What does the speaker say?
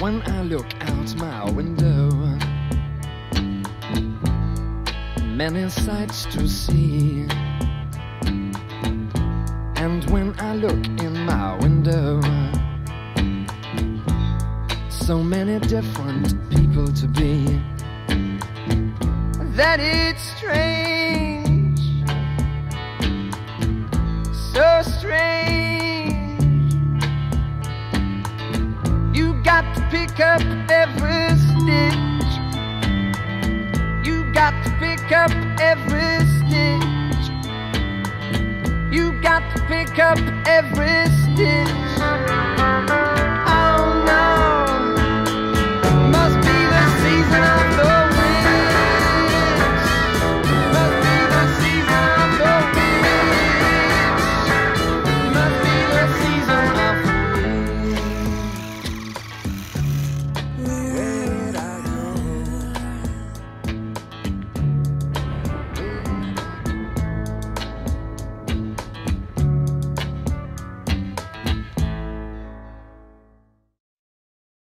when I look out my window. Many sights to see. And when I look in my window, so many different people to be that it's strange, got to pick up every stitch. You got to pick up every stitch. You got to pick up every stitch.